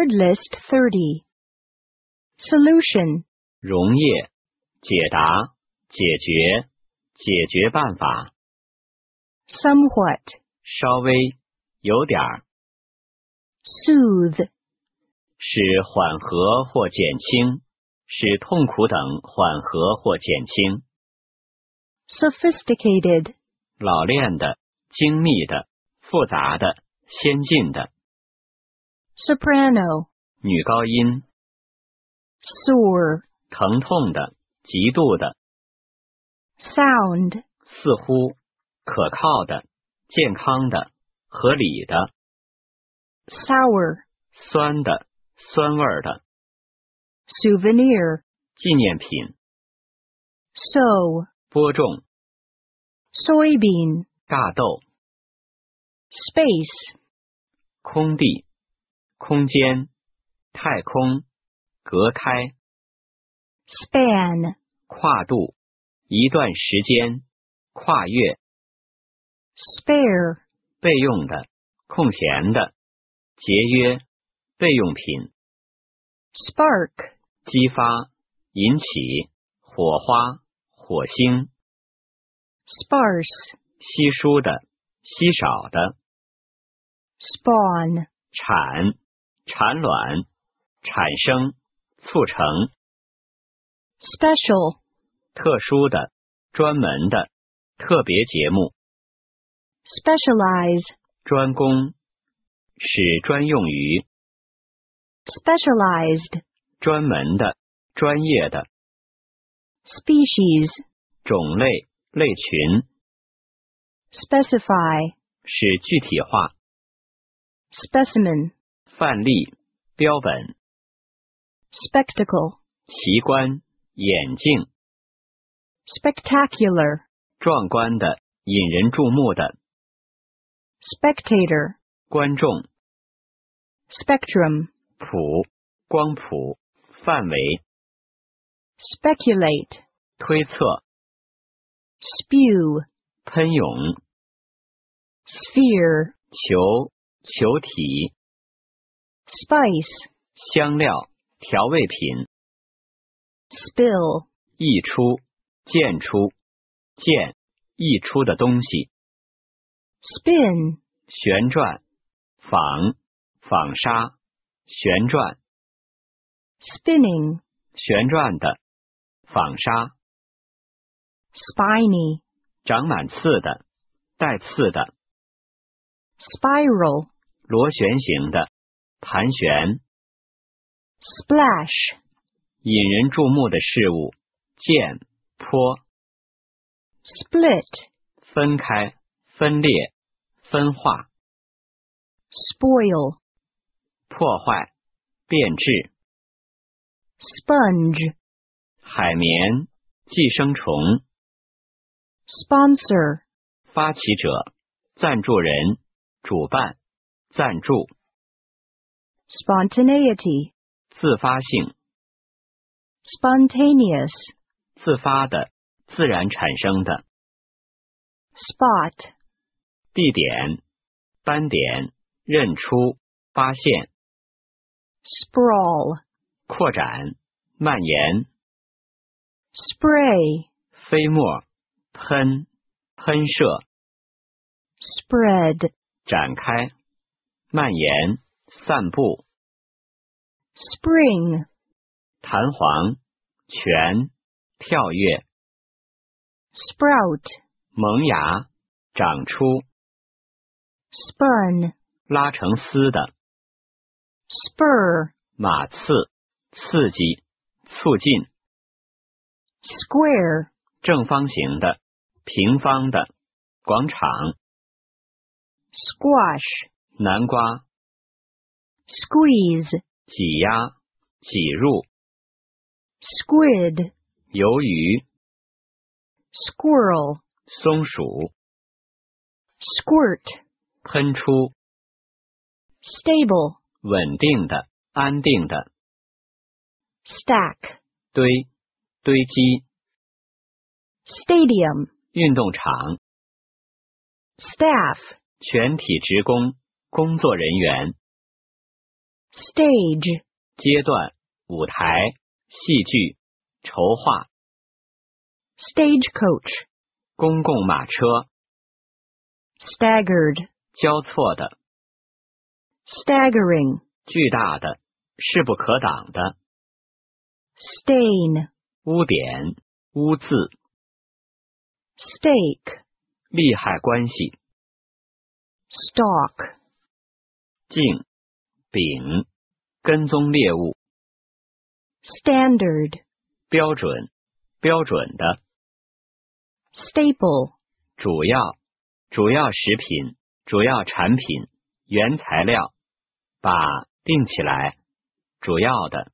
Word list 30. Solution. 溶液、解答、解决、解决办法， Somewhat. 稍微、有点儿， Soothe. 使缓和或减轻，使痛苦等缓和或减轻， Sophisticated. 老练的、精密的、复杂的、先进的， Soprano. 女高音， Sore. 疼痛的、极度的， Sound. 似乎、可靠的、健康的、合理的、 Sour. 酸的、酸味儿的 Souvenir. 纪念品， Sow. 播种、 Soybean. 大豆、 Space. 空地、 空间、太空、隔开、Span. 跨度、一段时间、跨越、Spare. 备用的、空闲的、节约、备用品、Spark. 激发、引起、火花、火星、Sparse. 稀疏的、稀少的、Spawn. 产、产卵、产生、促成、Special. 特殊的、专门的、特别节目、Specialize. 专攻，使专用于 Specialized. 专门的、专业的 Species. 种类、类群，Specify. 使具体化、Specimen. 范例、标本、Spectacle. 奇观、眼镜、Spectacular. 壮观的、引人注目的 Spectator. 观众、Spectrum. 谱、光谱、范围、Speculate. 推测、Spew. 喷涌、Sphere. 球、球体、Spice. 香料、调味品、Spill. 溢出、溅出、溅、溢出的东西。Spin. 旋转、纺、纺纱、旋转、Spinning. 旋转的、纺纱、Spiny. 长满刺的、带刺的、Spiral. 螺旋形的、盘旋、Splash. 引人注目的事物、溅、泼、Split. 分开、分裂、分化、Spoil. 破坏、变质、Sponge. 海绵、寄生虫、Sponsor. 发起者、赞助人、主办、赞助、Spontaneity. 自发性、 Spontaneous. 自发的、自然产生的。 Spot. 地点、斑点、认出、发现、 Sprawl. 扩展、蔓延、 Spray. 飞沫、喷、喷射、 Spread. 展开、蔓延、 散步、Spring. 弹簧、全、跳跃、Sprout. 萌芽、长出、Spun. 拉成丝的、Spur. 马刺、刺激、促进、Square. 正方形的、平方的、广场、Squash. 南瓜、Squeeze. 挤压、挤入、 Squid. 鱿鱼、 Squirrel. 松鼠、 Squirt. 喷出、 Stable. 稳定的、安定的、 Stack. 堆、堆积、 Stadium. 运动场、 Staff. 全体职工、工作人员、 Stage, 阶段、舞台、戏剧、筹划、stagecoach, 公共马车、staggered, 交错的、staggering, 巨大的、势不可挡的、stain, 污点、污渍、stake, 利害关系、stalk, 径、丙、跟踪猎物、standard, 标准、标准的、staple, 主要、主要食品、主要产品、原材料，把定起来，主要的。